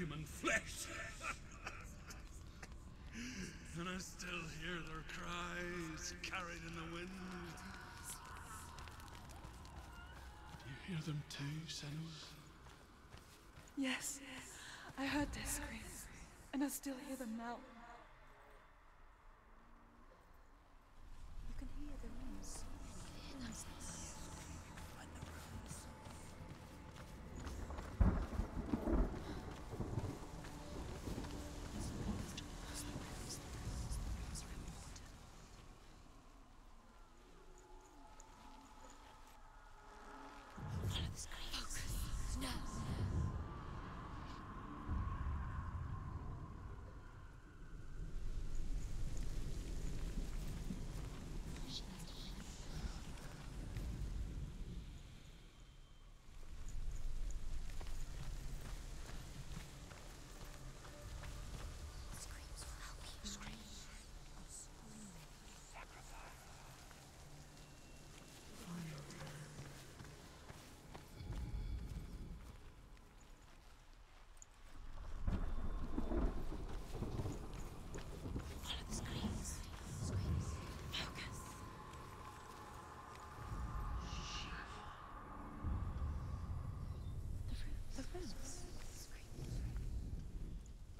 human flesh. and I still hear their cries carried in the wind. You hear them too, Senua? Yes, I heard their screams, and I still hear them now. You can hear the runes.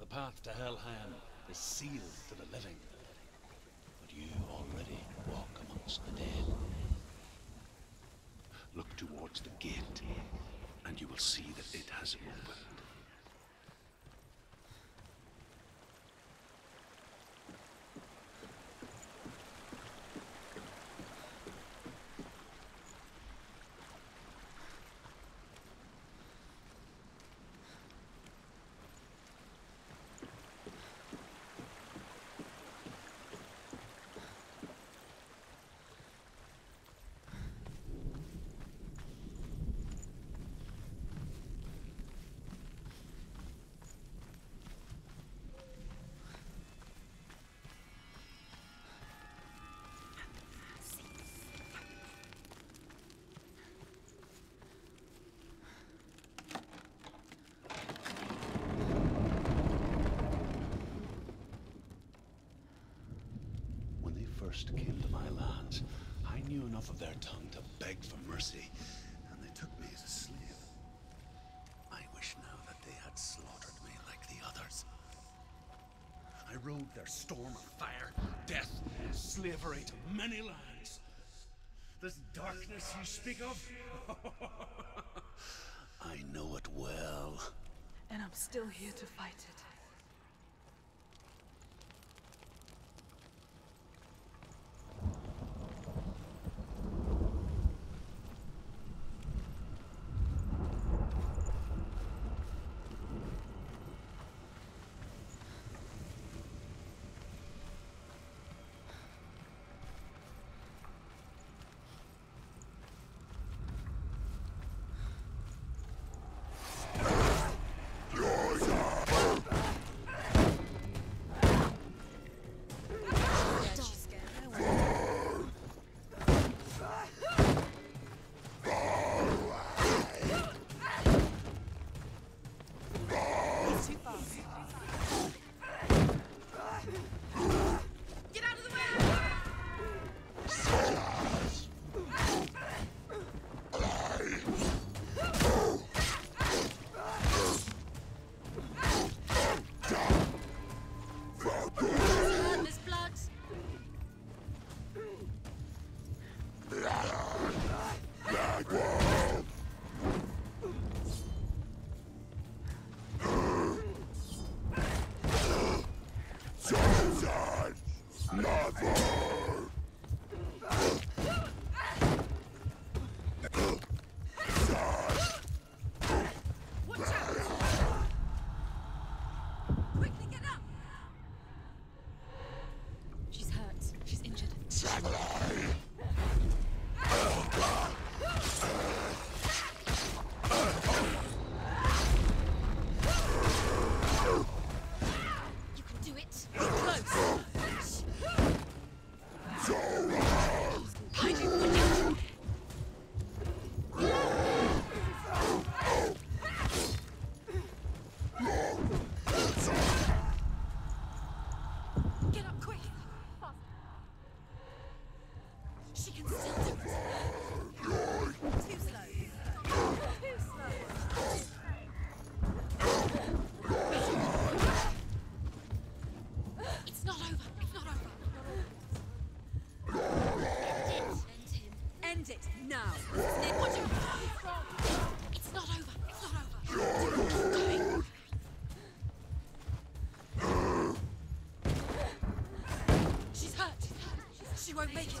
The path to Helheim is sealed to the living. But you already walk amongst the dead. Look towards the gate, and you will see that it has opened. When they first came to my lands, I knew enough of their tongue to beg for mercy, and they took me as a slave. I wish now that they had slaughtered me like the others. I rode their storm of fire, death, slavery to many lands. This darkness you speak of, I know it well. And I'm still here to fight it. Dracula! Won't make it.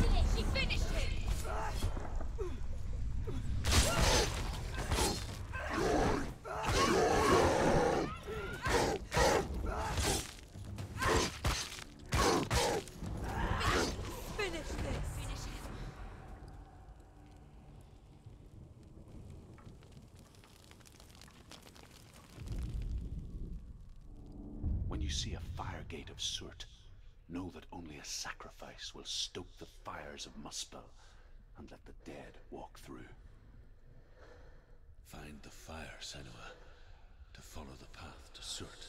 Did it? She finished him! Finish this. Finish him. When you see a fire gate of Surt, know that only a sacrifice will stoke the fires of Muspel and let the dead walk through. Find the fire, Senua, to follow the path to Surt.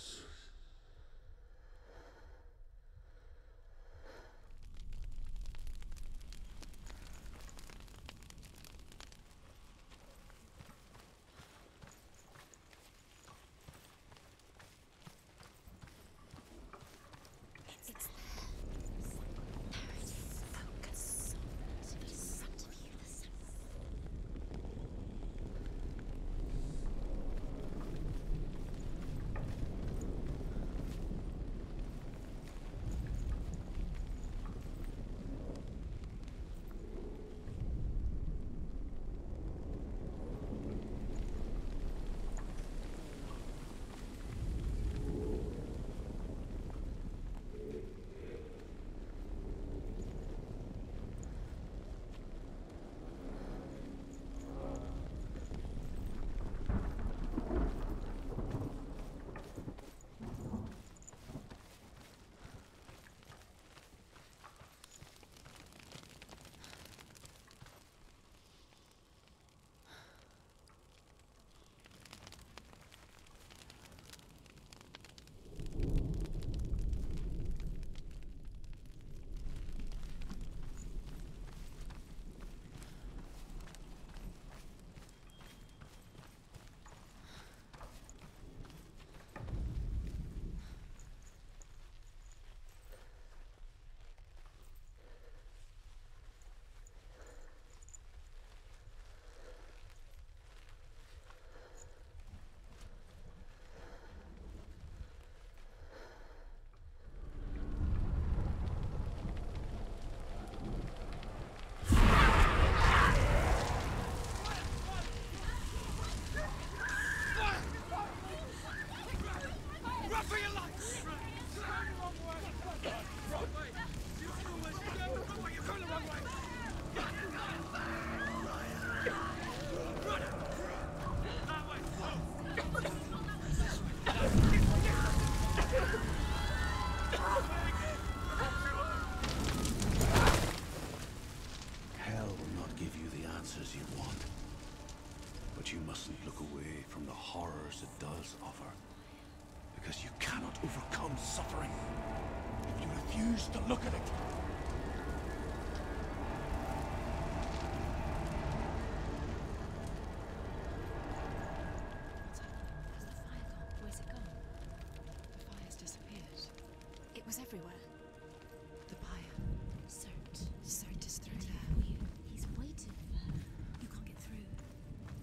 Her. You can't get through.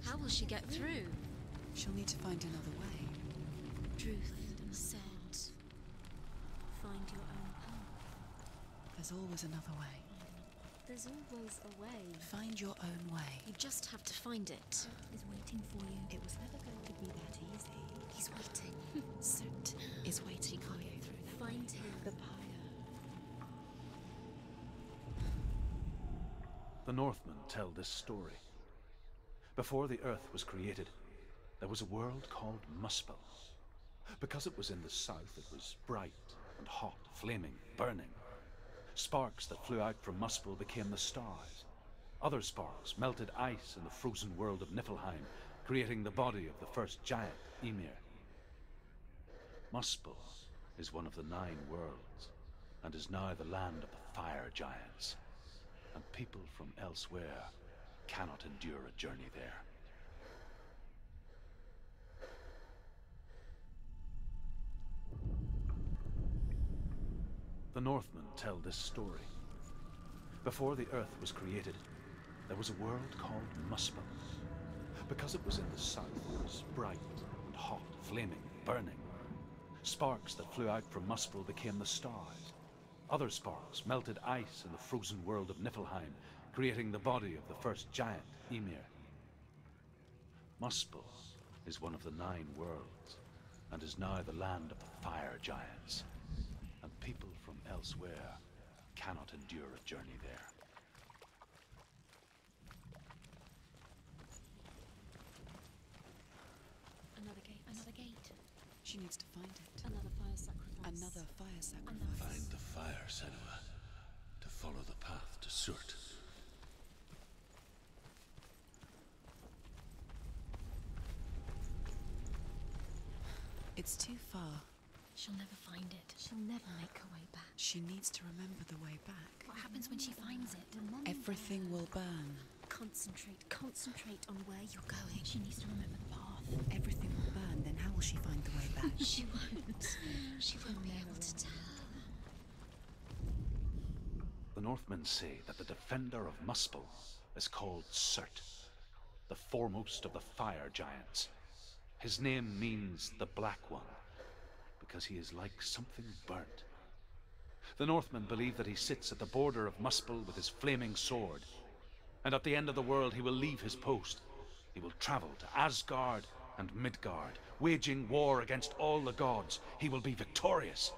How will she get through? She'll need to find another way. Druth said, find your own path. There's always another way. There's always a way. Find your own way. You just have to find it. Is waiting for you. It was never going to be that easy. He's waiting. Surt is waiting for you through that Find way. him. The pyre. The Northmen tell this story. Before the earth was created, there was a world called Muspel. Because it was in the south, it was bright and hot, flaming, burning. Sparks that flew out from Muspel became the stars. Other sparks melted ice in the frozen world of Niflheim, creating the body of the first giant, Ymir. Muspel is one of the nine worlds, and is now the land of the fire giants. And people from elsewhere cannot endure a journey there. The Northmen tell this story. Before the earth was created, there was a world called Muspel. Because it was in the south, it was bright and hot, flaming, burning. Sparks that flew out from Muspel became the stars. Other sparks melted ice in the frozen world of Niflheim, creating the body of the first giant, Ymir. Muspel is one of the nine worlds, and is now the land of the fire giants. And people elsewhere cannot endure a journey there. Another gate. Another gate. She needs to find it. Another fire sacrifice. Another fire Another sacrifice. Find the fire, Senua, to follow the path to Surt. It's too far. She'll never find it. She'll never make her way back. She needs to remember the way back. What happens when she finds it? Everything will burn. Concentrate. Concentrate on where you're going. She needs to remember the path. Everything will burn, then how will she find the way back? She won't. She won't be able to tell. The Northmen say that the defender of Muspel is called Surt, the foremost of the fire giants. His name means the Black One, because he is like something burnt. The Northmen believe that he sits at the border of Muspel with his flaming sword, and at the end of the world he will leave his post. He will travel to Asgard and Midgard, waging war against all the gods. He will be victorious,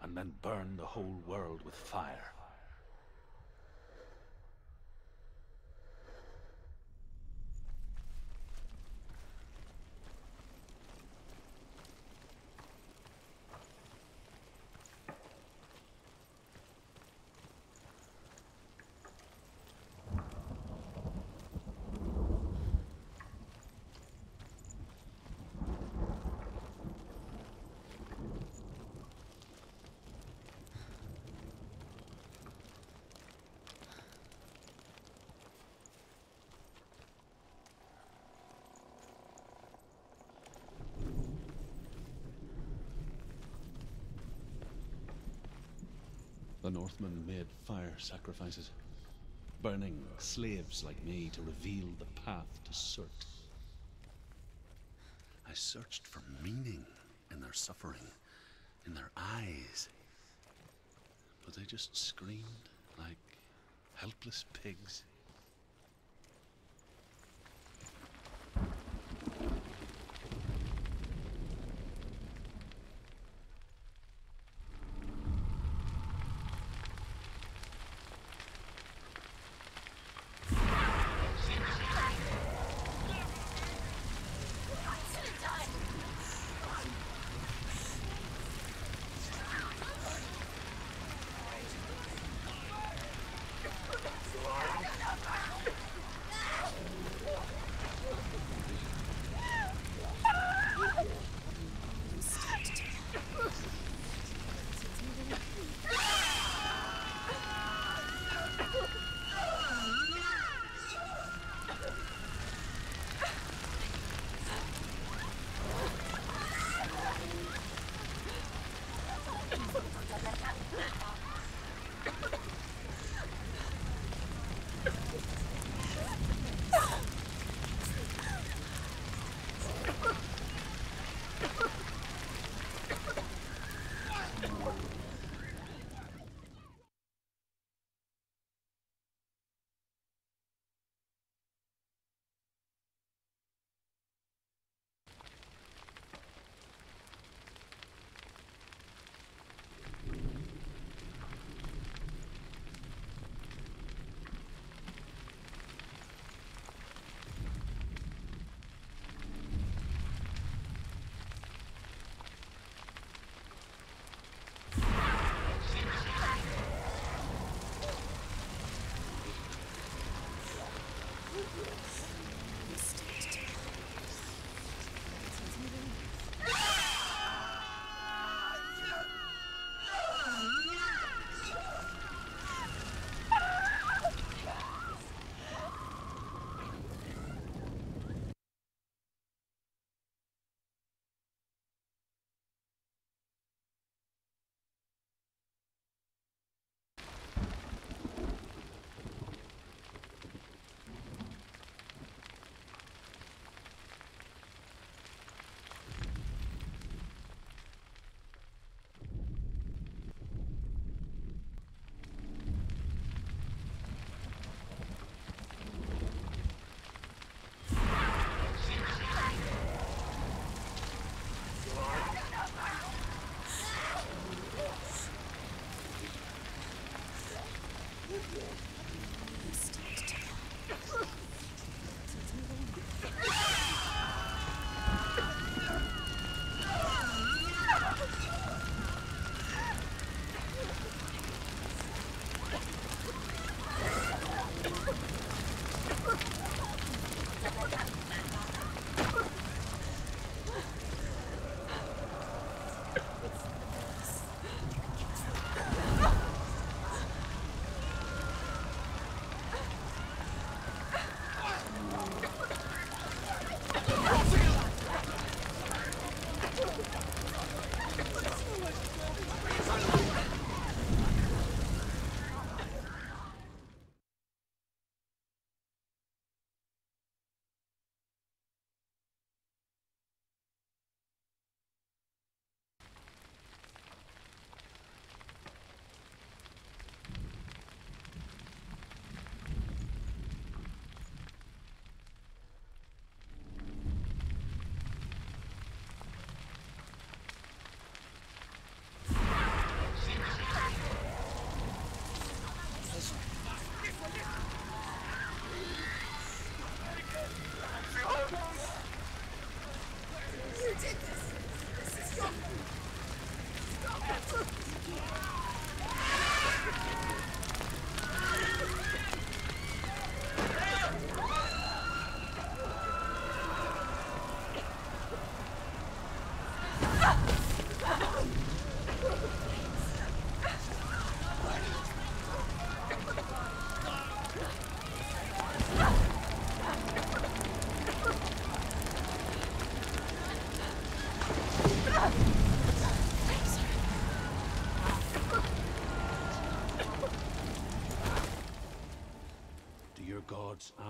and then burn the whole world with fire. The Northmen made fire sacrifices, burning slaves like me to reveal the path to Surt. I searched for meaning in their suffering, in their eyes. But they just screamed like helpless pigs.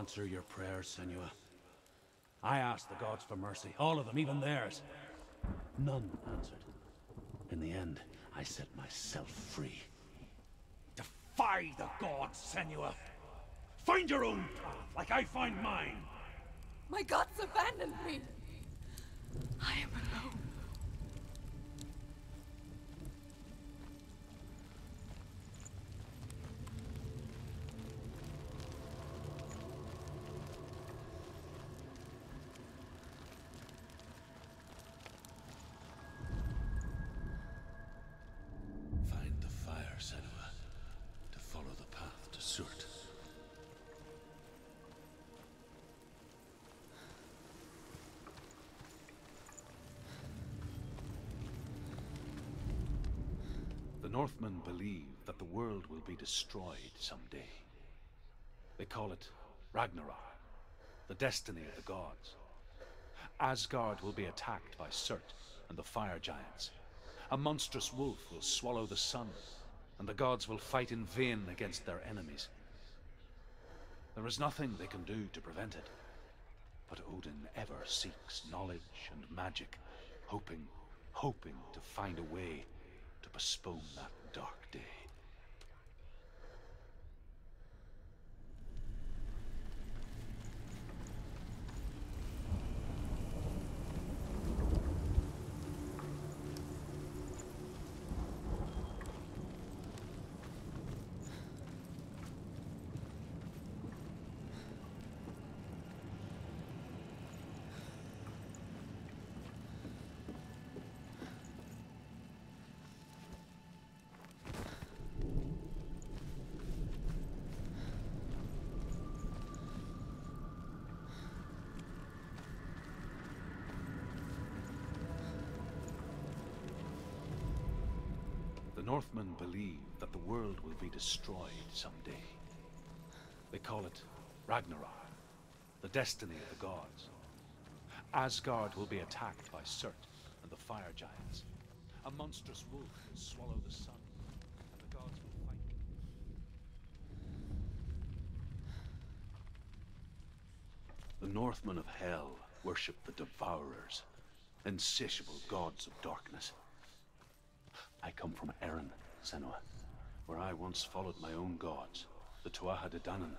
Answer your prayers, Senua? I asked the gods for mercy, all of them, even theirs. None answered. In the end, I set myself free. Defy the gods, Senua! Find your own path, like I find mine! My gods abandoned me. I am alone. Northmen believe that the world will be destroyed someday. They call it Ragnarok, the destiny of the gods. Asgard will be attacked by Surt and the fire giants. A monstrous wolf will swallow the sun, and the gods will fight in vain against their enemies. There is nothing they can do to prevent it. But Odin ever seeks knowledge and magic, hoping, hoping to find a way postpone that dark day. The Northmen believe that the world will be destroyed someday. They call it Ragnarok, the destiny of the gods. Asgard will be attacked by Surt and the fire giants. A monstrous wolf will swallow the sun, and the gods will fight. The Northmen of Hell worship the Devourers, insatiable gods of darkness. I come from Erin, Senua, where I once followed my own gods, the Tuatha De Danann.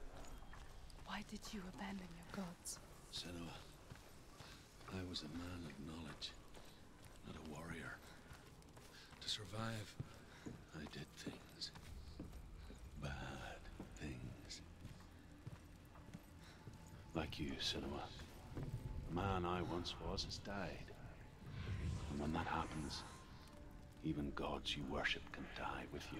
Why did you abandon your gods? Senua, I was a man of knowledge, not a warrior. To survive, I did things. Bad things. Like you, Senua. The man I once was has died. And when that happens, even gods you worship can die with you.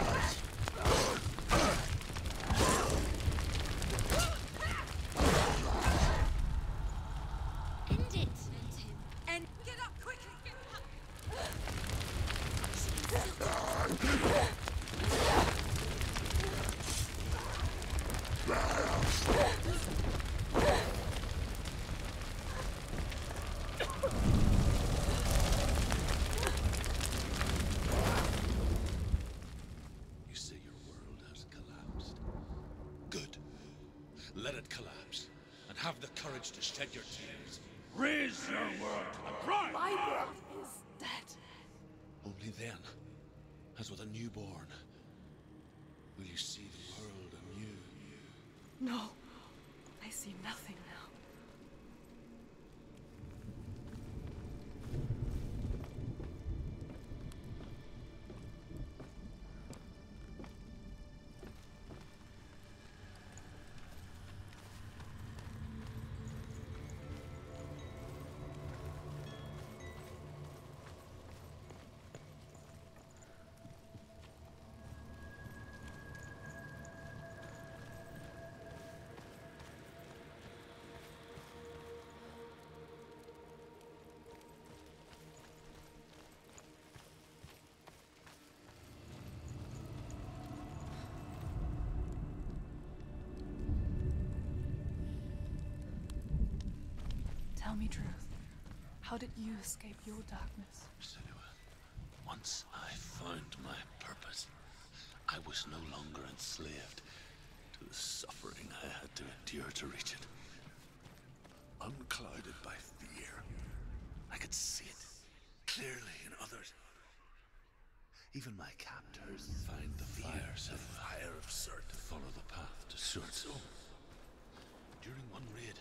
End it. And get up quickly! You say your world has collapsed. Good. Let it collapse. And have the courage to shed your tears. Raise your world to the prime! My world is dead. Only then, as with a newborn, will you see the world anew. No, I see nothing Tell me truth. How did you escape your darkness? Senua, once I found my purpose, I was no longer enslaved to the suffering I had to endure to reach it. Unclouded by fear, I could see it clearly in others. Even my captors find the fire, the fire of Surt to follow the path to Surt's home. During one raid,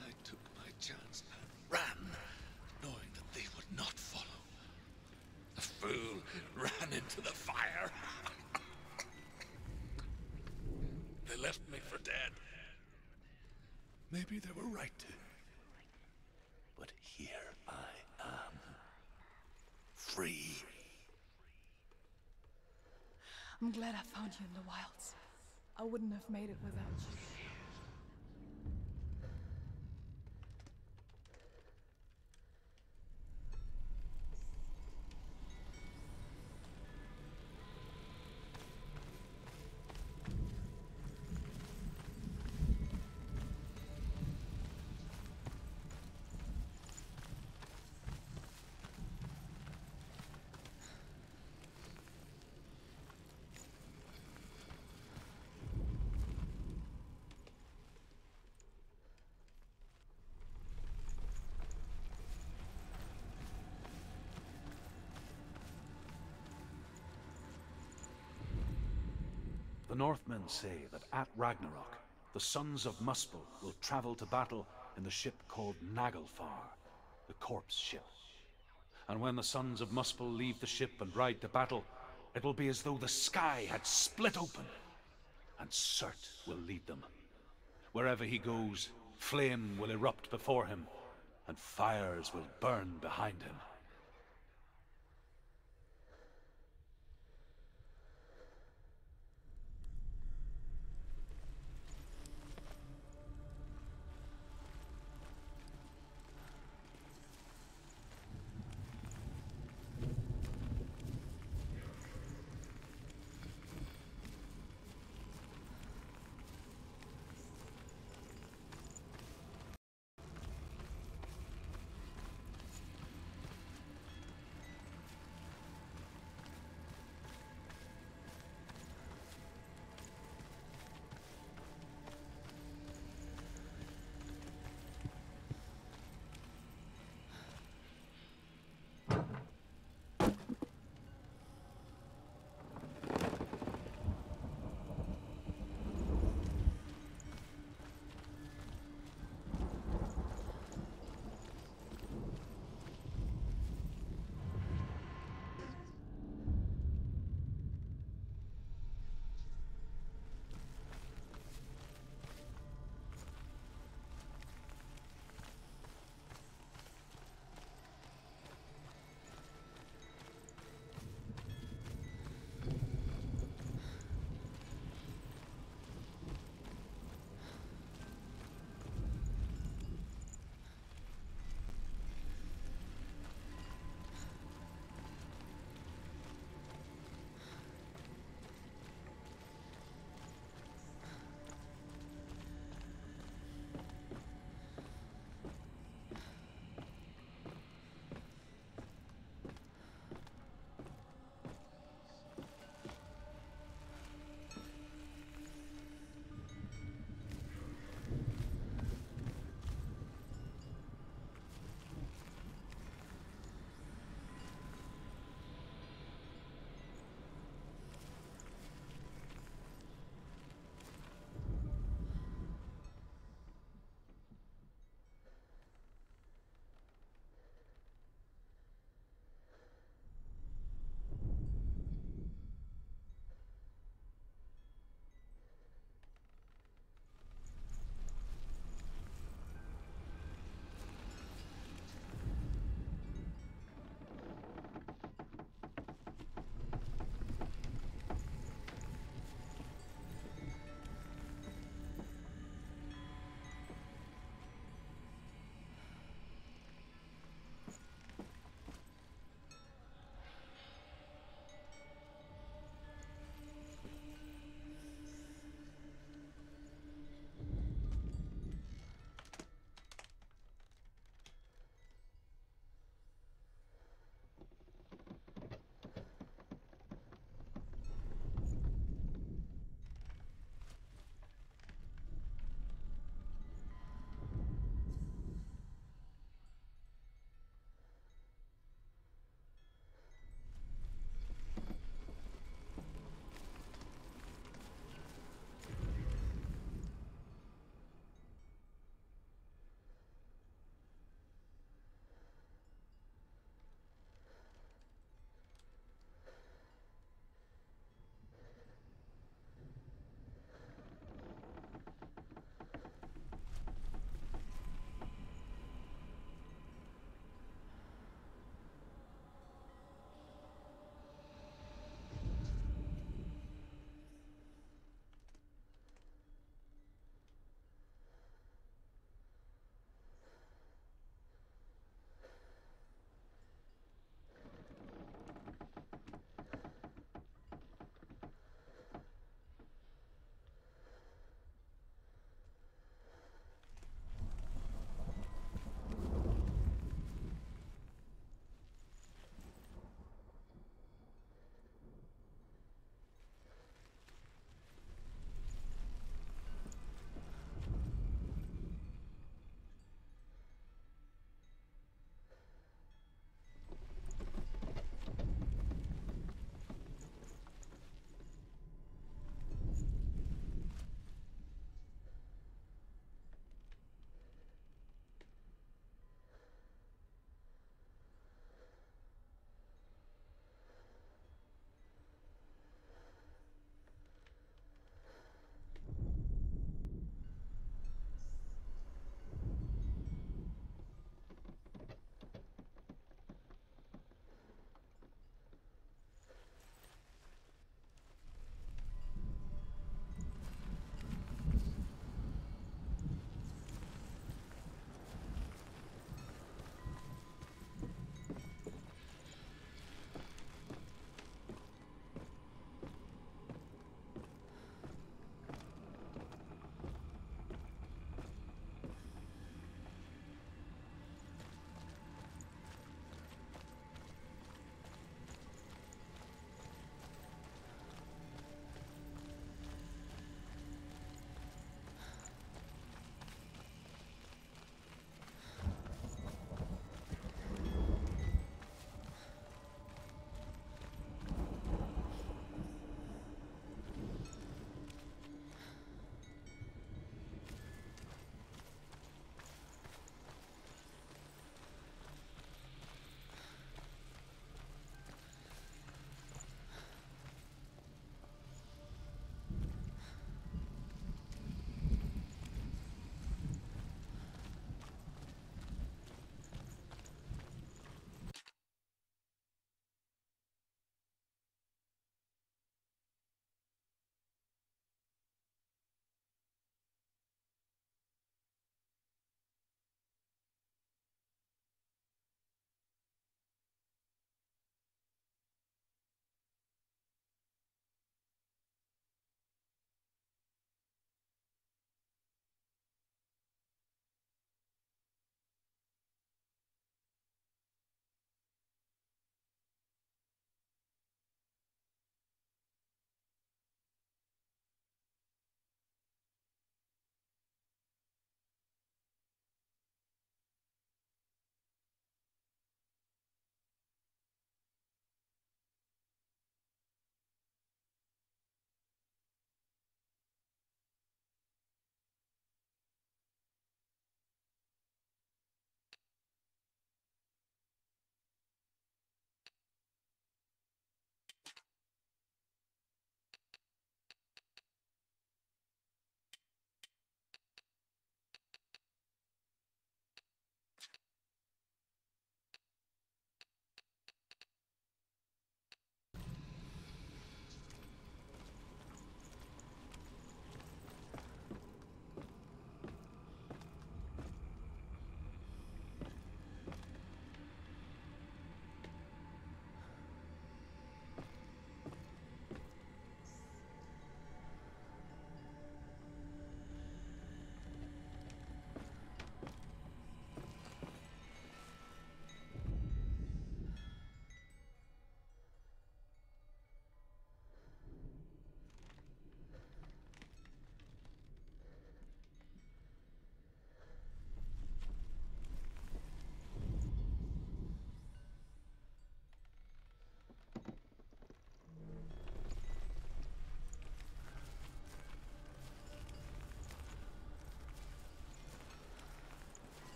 I took my chance and ran, knowing that they would not follow. The fool ran into the fire. they left me for dead. Maybe they were right to. But here I am. Free. I'm glad I found you in the wilds. I wouldn't have made it without you. Northmen say that at Ragnarok, the sons of Muspel will travel to battle in the ship called Naglfar, the corpse ship. And when the sons of Muspel leave the ship and ride to battle, it will be as though the sky had split open, and Surt will lead them. Wherever he goes, flame will erupt before him, and fires will burn behind him.